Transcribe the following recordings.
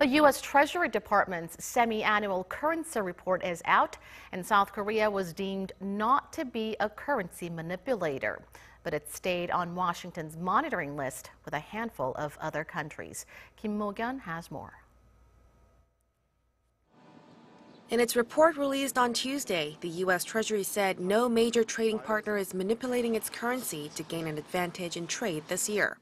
The U.S. Treasury Department's semi-annual currency report is out, and South Korea was deemed not to be a currency manipulator. But it stayed on Washington's monitoring list with a handful of other countries. Kim Mok-yeon has more. In its report released on Tuesday, the U.S. Treasury said no major trading partner is manipulating its currency to gain an advantage in trade this year.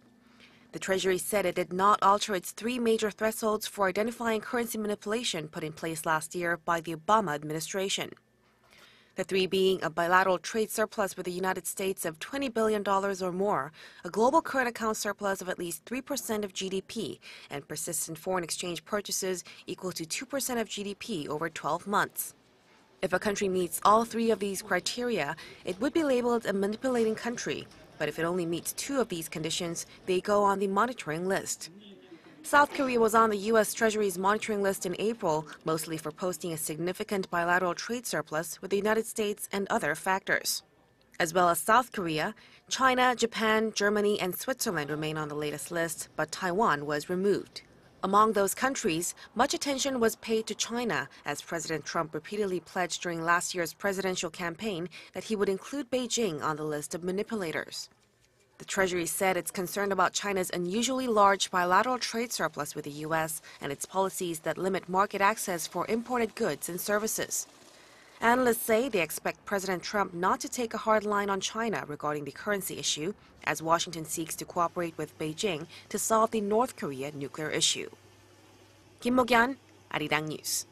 The Treasury said it did not alter its three major thresholds for identifying currency manipulation put in place last year by the Obama administration. The three being a bilateral trade surplus with the United States of $20 billion or more, a global current account surplus of at least 3% of GDP, and persistent foreign exchange purchases equal to 2% of GDP over 12 months. If a country meets all three of these criteria, it would be labeled a manipulating country, but if it only meets two of these conditions, they go on the monitoring list. South Korea was on the U.S. Treasury's monitoring list in April, mostly for posting a significant bilateral trade surplus with the United States and other factors. As well as South Korea, China, Japan, Germany, and Switzerland remain on the latest list, but Taiwan was removed. Among those countries, much attention was paid to China, as President Trump repeatedly pledged during last year's presidential campaign that he would include Beijing on the list of manipulators. The Treasury said it's concerned about China's unusually large bilateral trade surplus with the U.S. and its policies that limit market access for imported goods and services. Analysts say they expect President Trump not to take a hard line on China regarding the currency issue, as Washington seeks to cooperate with Beijing to solve the North Korea nuclear issue. Kim Mok-yeon, Arirang News.